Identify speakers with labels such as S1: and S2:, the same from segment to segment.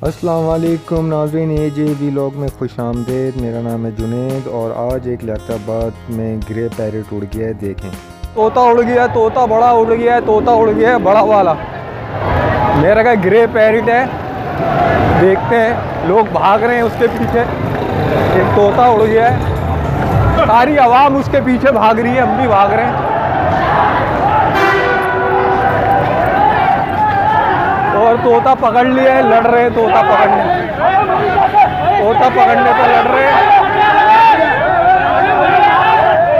S1: अस्सलाम वालेकुम नाजरीन ए जे वी लॉग में खुश आमदेद। मेरा नाम है जुनेद और आज एक लियाबाद में ग्रे पैरेट उड़ गया है, देखें।
S2: तोता उड़ गया, तोता बड़ा उड़ गया है तोता उड़ गया है बड़ा वाला। मेरा का ग्रे पैरेट है, देखते हैं, लोग भाग रहे हैं उसके पीछे। एक तोता उड़ गया है, सारी आवाम उसके पीछे भाग रही है, हम भी भाग रहे हैं। तोता पकड़ लिया है लड़ रहे हैं तोता पकड़ने। तोता पकड़ने पर लड़ रहे हैं।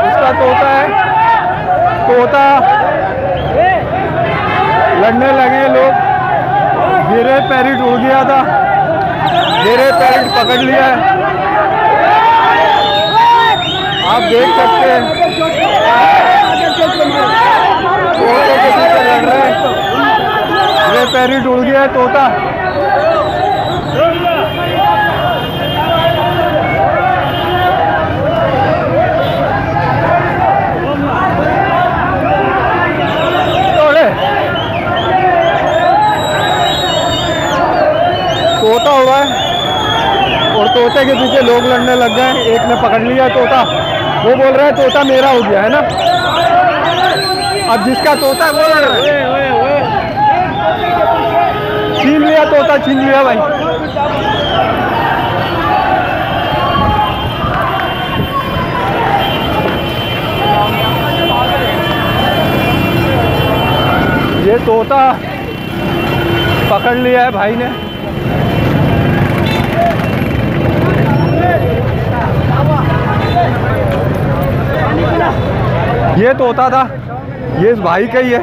S2: इसका तोता है। तोता लड़ने लगे लोग। गिरे पैरिट उड़ गया था। गिरे पैरिट पकड़ लिया है। आप देख सकते हैं तोते के पीछे लड़ रहे हैं पैरिट उड़ गया तोता। तोता उड़ा है, और तोते के पीछे लोग लड़ने लग गए एक ने पकड़ लिया तोता। वो बोल रहा है, तोता मेरा हो गया है ना? अब जिसका तोता लड़ रहा है। छीन लिया तोता छीन लिया भाई ये तोता पकड़ लिया है भाई ने। ये तोता था, ये इस भाई का ही है।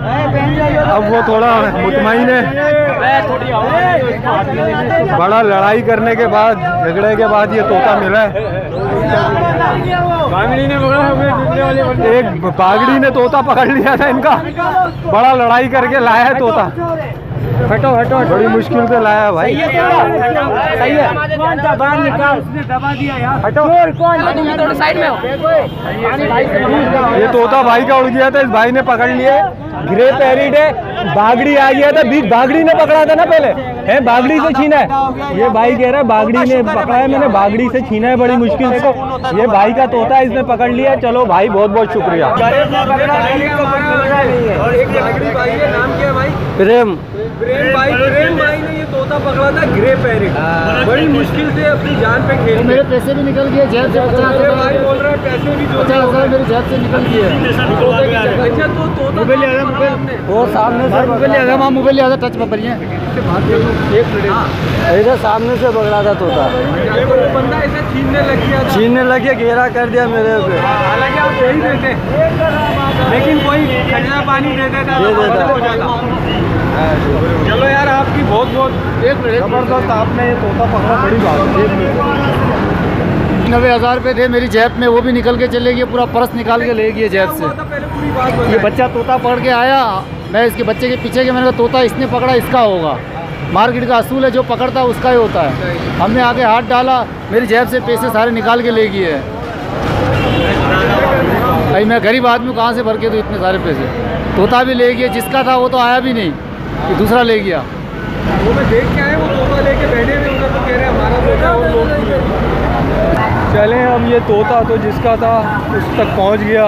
S2: अब वो थोड़ा मुतमिन है। बड़ा लड़ाई करने के बाद, झगड़े के बाद ये तोता मिला है। एक बागड़ी ने तोता पकड़ लिया था इनका। बड़ा लड़ाई करके लाया है तोता। हटो हटो बड़ी मुश्किल से लाया भाई।
S3: सही है बाहर निकाल? उसने दबा दिया यार। हटो। कौन साइड में हो।
S2: ये तोता भाई का उड़ गया था इस भाई ने पकड़ लिया ग्रे पैरिड है बागड़ी आ गया था बीच बागड़ी ने पकड़ा था ना पहले। है बागड़ी से छीना है। ये भाई कह रहा है बागड़ी ने पकड़ा है मैंने बागड़ी से छीना है बड़ी मुश्किल से। ये भाई का तोता है इसने पकड़ लिया चलो भाई बहुत बहुत शुक्रिया। प्रेम। प्रेम भाई प्रेम भाई ने ये पकड़ा था ग्रे पैरिड बड़ी मुश्किल से अपनी जान पे खेल
S3: मेरे पैसे भी निकल गए जेब से पचास
S2: मेरे भाई
S3: हज़ार
S2: बोल रहा है पैसे भी जो
S3: पचास हज़ार मेरी जेब से निकल गए।
S2: अच्छा तो तोता
S3: था वो सामने से मोबाइल लिया था। मोबाइल लिया था टच परिए
S2: एक मिनट।
S3: इधर सामने से पकड़ा था तोता।
S2: बंदा ऐसे छीनने लग गया
S3: छीनने लगे घेरा कर दिया मेरे पे।
S2: हालाँकि आप दे ही देते। लेकिन कोई ठंडा पानी दे देता
S3: दे
S2: तो
S3: देता।
S2: खत्म हो जाता चलो यार आपकी बहुत बहुत
S3: एक मिनट
S2: ज़बरदस्त आपने ये तोता पकड़ा बड़ी बात है।
S3: नब्बे हज़ार रुपये थे मेरी जेब में वो भी निकल के चले गए पूरा पर्स निकाल के ले गए जेब से। ये बच्चा तोता पकड़ के आया मैं इसके बच्चे के पीछे के मैंने कहा तोता इसने पकड़ा इसका होगा। मार्केट का असूल है जो पकड़ता है उसका ही होता है। हमने आगे हाथ डाला मेरी जेब से पैसे सारे निकाल के ले गए। भाई मैं गरीब आदमी कहाँ से भर के दूँ इतने सारे पैसे? तोता भी ले गया जिसका था वो तो आया भी नहीं कि दूसरा ले गया।
S2: वो मैं देख के आए वो तोता लेके बैठे हुए, उधर तो कह रहे हैं हमारा तोता और लोग चले हम, ये तोता तो जिसका था, उस तक पहुँच गया।